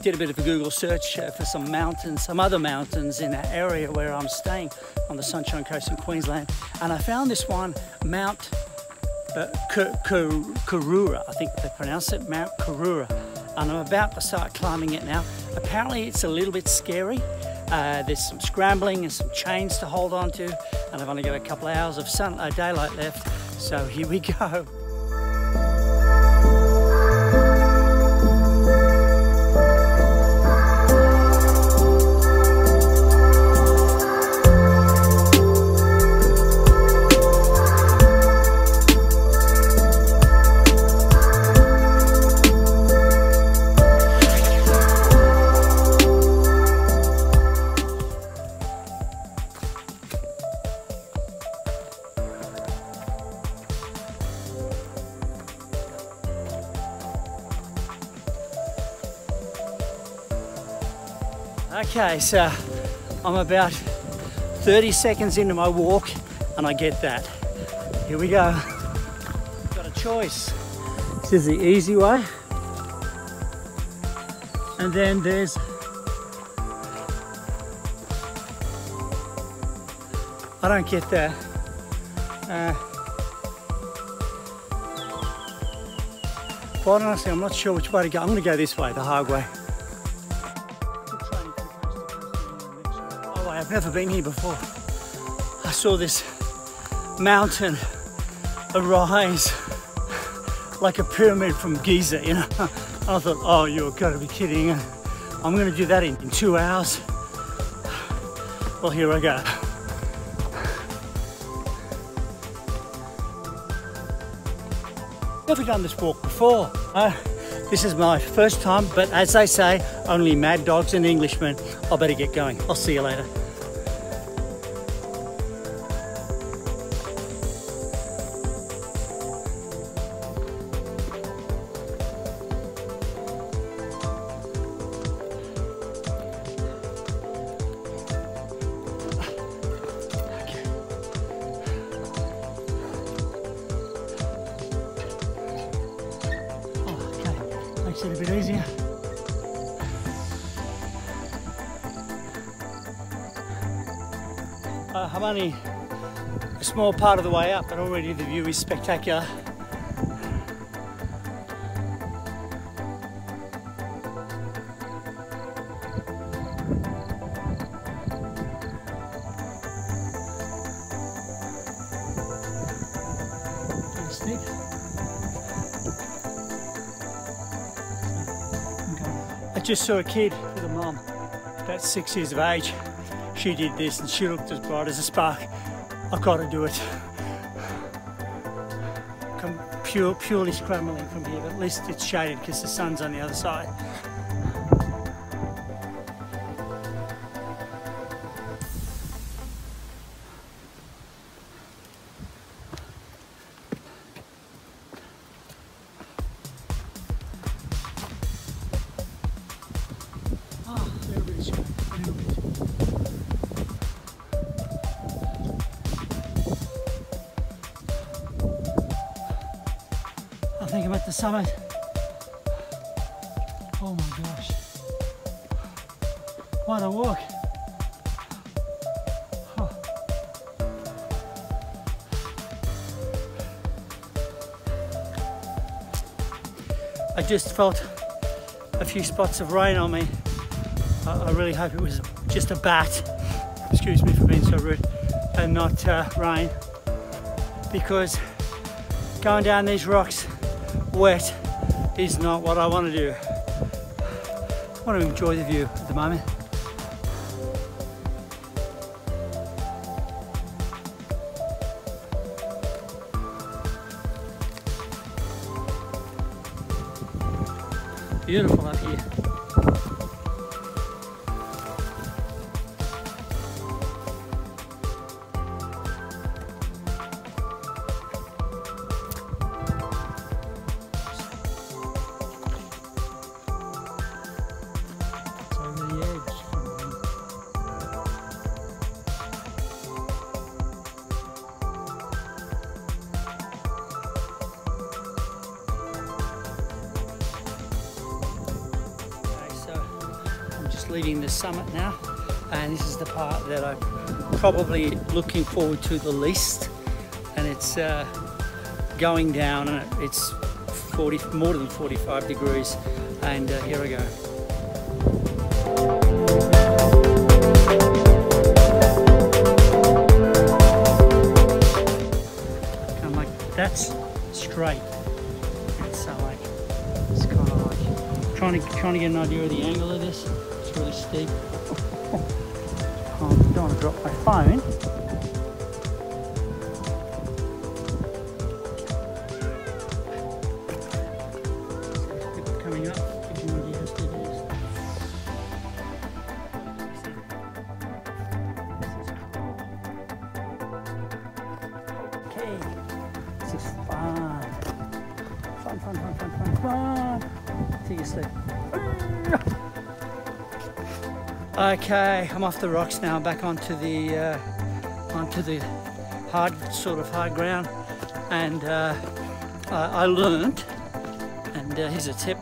did a bit of a Google search uh, for some mountains, some other mountains in that area where I'm staying on the Sunshine Coast in Queensland, and I found this one, Mount uh, Cooroora, I think they pronounce it, Mount Cooroora, and I'm about to start climbing it now. Apparently, it's a little bit scary. Uh, there's some scrambling and some chains to hold on to, and I've only got a couple of hours of sun, uh, daylight left, so here we go. Okay, so I'm about 30 seconds into my walk and I get that. Here we go. Got a choice. This is the easy way. And then there's I don't get that. Uh, quite honestly, I'm not sure which way to go. I'm going to go this way, the hard way. Never been here before. I saw this mountain arise like a pyramid from Giza, you know. I thought, oh, you're gotta be kidding. I'm gonna do that in, in two hours. Well, here I go. Never done this walk before. Uh, this is my first time, but as they say, only mad dogs and Englishmen. I better get going. I'll see you later. It a bit easier. Uh, I'm only a small part of the way up, but already the view is spectacular. I just saw a kid with a mum, about six years of age. She did this and she looked as bright as a spark. I've got to do it. Come pure, purely scrambling from here, but at least it's shaded because the sun's on the other side. Think at the summit. Oh my gosh. What a walk. I just felt a few spots of rain on me. I, I really hope it was just a bat, excuse me for being so rude, and not uh, rain because going down these rocks wet is not what I want to do. I want to enjoy the view at the moment. Beautiful up here. Leaving the summit now, and this is the part that I'm probably looking forward to the least. And it's uh, going down, and it's 40, more than 45 degrees. And uh, here I go. Of like that's straight. And so like it's kind of like trying to trying to get an idea of the angle of this. It's really steep. I don't want to drop my phone. Coming up, give you an idea how steep it is. Okay, this is fun. Fun, fun, fun, fun, fun, fun. Take a step. Okay, I'm off the rocks now, I'm back onto the uh, onto the hard sort of hard ground, and uh, I, I learned. And uh, here's a tip,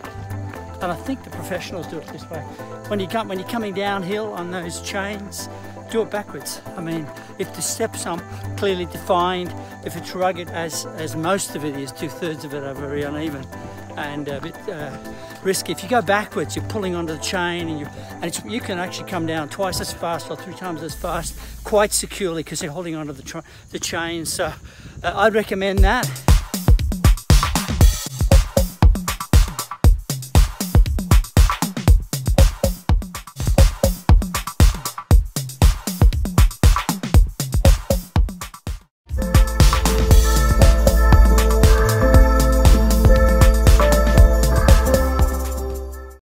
and I think the professionals do it this way. When you come when you're coming downhill on those chains, do it backwards. I mean, if the steps are clearly defined, if it's rugged as as most of it is, two thirds of it are very uneven and a bit uh, risky. If you go backwards, you're pulling onto the chain, and you and you can actually come down twice as fast or three times as fast, quite securely because you're holding onto the the chain. So uh, I'd recommend that.